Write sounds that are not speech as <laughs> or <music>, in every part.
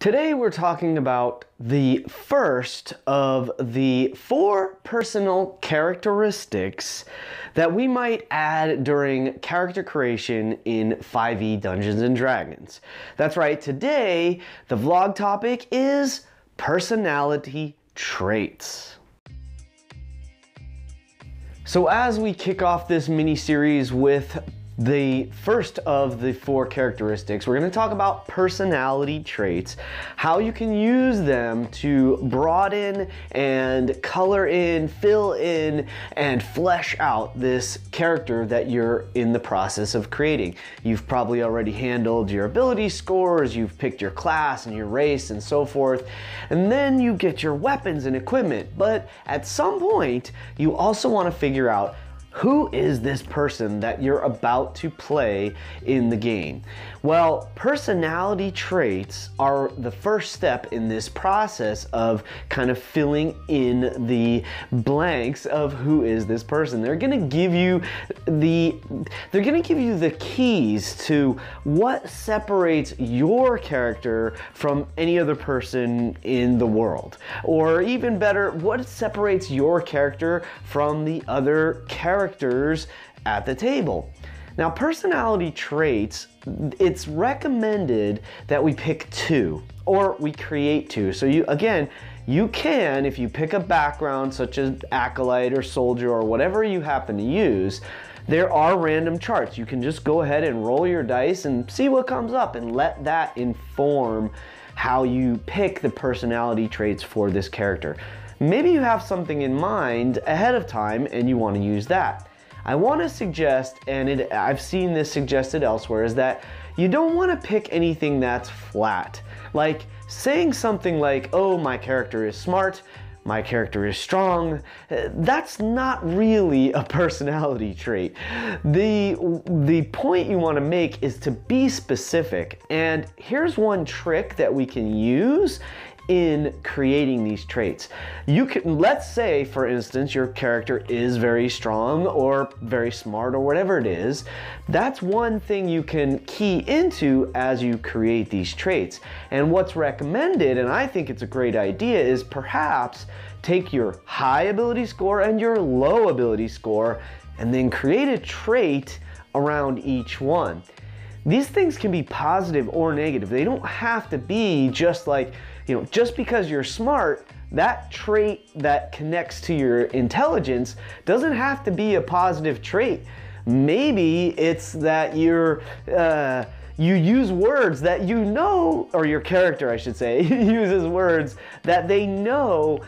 Today we're talking about the first of the four personal characteristics that we might add during character creation in 5e Dungeons and Dragons. That's right, today the vlog topic is personality traits. So as we kick off this mini series with the first of the four characteristics, we're going to talk about personality traits, how you can use them to broaden and color in, fill in, and flesh out this character that you're in the process of creating. You've probably already handled your ability scores, you've picked your class and your race and so forth, and then you get your weapons and equipment. But at some point, you also want to figure out who is this person that you're about to play in the game? Well, personality traits are the first step in this process of kind of filling in the blanks of who is this person. They're going to give you the they're going to give you the keys to what separates your character from any other person in the world. Or even better, what separates your character from the other characters at the table. Now, personality traits, it's recommended that we pick two or we create two. So you, again, you can, if you pick a background such as acolyte or soldier or whatever you happen to use, there are random charts. You can just go ahead and roll your dice and see what comes up and let that inform how you pick the personality traits for this character. Maybe you have something in mind ahead of time and you want to use that. I want to suggest, and it, I've seen this suggested elsewhere, is that you don't want to pick anything that's flat. Like saying something like, oh, my character is smart, my character is strong, uh, that's not really a <laughs> personality trait. The, the point you want to make is to be specific. And here's one trick that we can use in creating these traits. You can, let's say, for instance, your character is very strong or very smart or whatever it is. That's one thing you can key into as you create these traits. And what's recommended, and I think it's a great idea, is perhaps take your high ability score and your low ability score and then create a trait around each one. These things can be positive or negative. They don't have to be just like, you know, just because you're smart, that trait that connects to your intelligence doesn't have to be a positive trait. Maybe it's that you're, uh, you use words that you know, or your character, I should say, <laughs> uses words that they know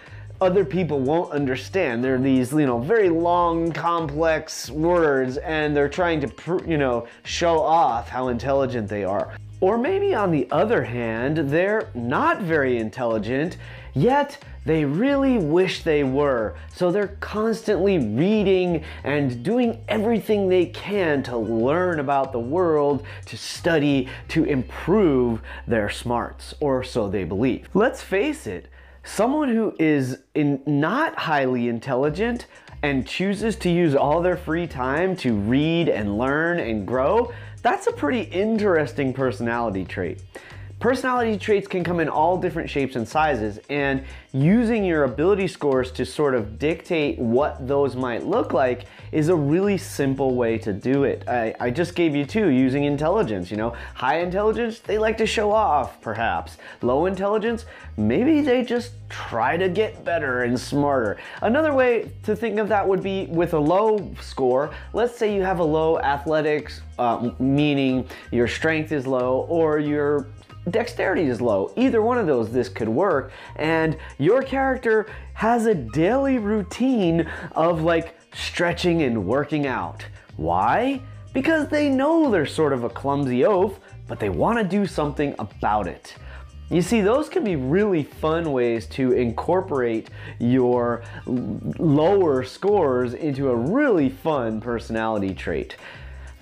other people won't understand. They're these, you know, very long, complex words, and they're trying to, you know, show off how intelligent they are. Or maybe on the other hand, they're not very intelligent, yet they really wish they were. So they're constantly reading and doing everything they can to learn about the world, to study, to improve their smarts, or so they believe. Let's face it, Someone who is in not highly intelligent and chooses to use all their free time to read and learn and grow, that's a pretty interesting personality trait. Personality traits can come in all different shapes and sizes, and using your ability scores to sort of dictate what those might look like is a really simple way to do it. I, I just gave you two using intelligence, you know. High intelligence, they like to show off, perhaps. Low intelligence, maybe they just try to get better and smarter. Another way to think of that would be with a low score. Let's say you have a low athletics, uh, meaning your strength is low, or your dexterity is low. Either one of those, this could work. And your character has a daily routine of like stretching and working out. Why? Because they know they're sort of a clumsy oaf, but they want to do something about it. You see, those can be really fun ways to incorporate your lower scores into a really fun personality trait.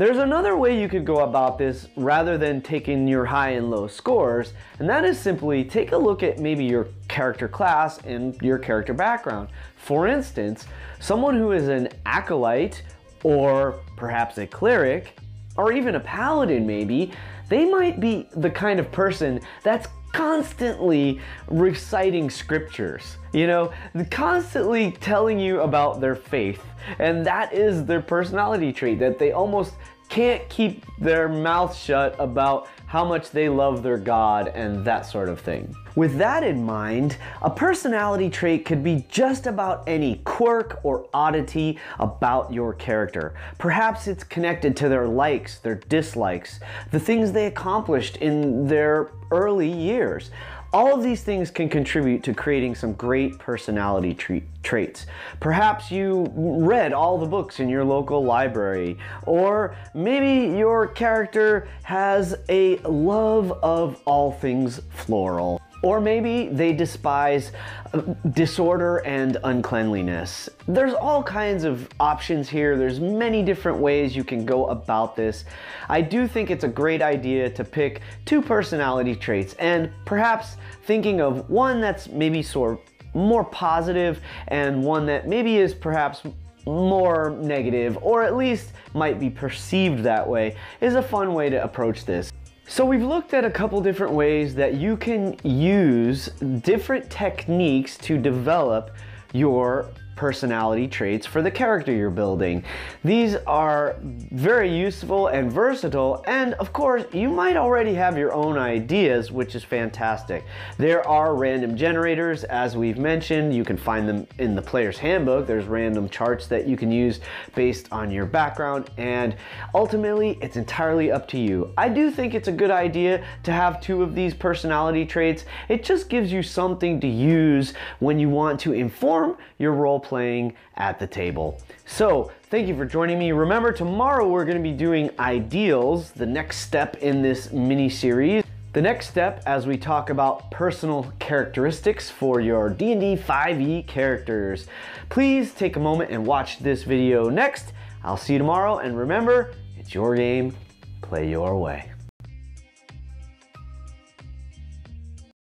There's another way you could go about this rather than taking your high and low scores, and that is simply take a look at maybe your character class and your character background. For instance, someone who is an acolyte or perhaps a cleric or even a paladin maybe, they might be the kind of person that's constantly reciting scriptures, you know, constantly telling you about their faith. And that is their personality trait that they almost can't keep their mouth shut about how much they love their God and that sort of thing. With that in mind, a personality trait could be just about any quirk or oddity about your character. Perhaps it's connected to their likes, their dislikes, the things they accomplished in their early years. All of these things can contribute to creating some great personality traits. Perhaps you read all the books in your local library, or maybe your character has a love of all things floral. Or maybe they despise uh, disorder and uncleanliness. There's all kinds of options here. There's many different ways you can go about this. I do think it's a great idea to pick two personality traits and perhaps thinking of one that's maybe sort of more positive and one that maybe is perhaps more negative or at least might be perceived that way is a fun way to approach this. So we've looked at a couple different ways that you can use different techniques to develop your personality traits for the character you're building. These are very useful and versatile, and of course, you might already have your own ideas, which is fantastic. There are random generators, as we've mentioned. You can find them in the player's handbook. There's random charts that you can use based on your background, and ultimately, it's entirely up to you. I do think it's a good idea to have two of these personality traits. It just gives you something to use when you want to inform your role playing at the table. So thank you for joining me. Remember, tomorrow we're gonna be doing ideals, the next step in this mini series. The next step as we talk about personal characteristics for your D&D 5e characters. Please take a moment and watch this video next. I'll see you tomorrow and remember, it's your game, play your way.